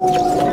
you